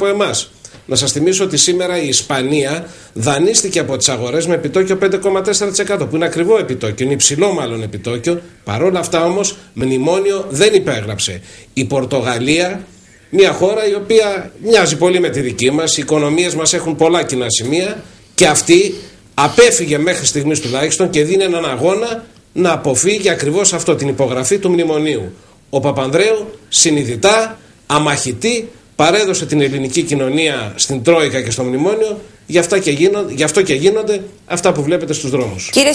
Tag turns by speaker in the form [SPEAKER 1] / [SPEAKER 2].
[SPEAKER 1] από εμάς. Να σας θυμίσω ότι σήμερα η Ισπανία δανείστηκε από τις αγορές με επιτόκιο 5,4%, που είναι ακριβό επιτόκιο, είναι υψηλό μάλλον επιτόκιο. Παρ' όλα αυτά όμως, μνημόνιο δεν υπέγραψε. Η Πορτογαλία, μια χώρα η οποία μοιάζει πολύ με τη δική μας, οι οικονομίες μας έχουν πολλά κοινά σημεία και αυτή απέφυγε μέχρι στιγμής τουλάχιστον και δίνει έναν αγώνα να αποφύγει ακριβώς αυτό, την υπογραφή του μνημονίου. Ο Παπανδρέου συνειδητά, αμαχητή, παρέδωσε την ελληνική κοινωνία στην Τρόικα και στο Μνημόνιο, γι' αυτό και γίνονται, γι αυτό και γίνονται αυτά που βλέπετε στους δρόμους.
[SPEAKER 2] Κύριε